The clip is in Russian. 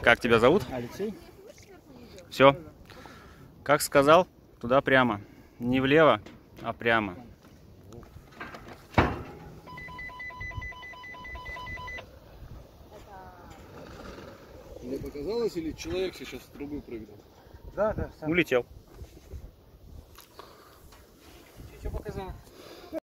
Как тебя зовут? Алексей? Все. Как сказал, туда прямо. Не влево, а прямо. Мне показалось, или человек сейчас в трубу прыгнул? Да, да, сам. Улетел.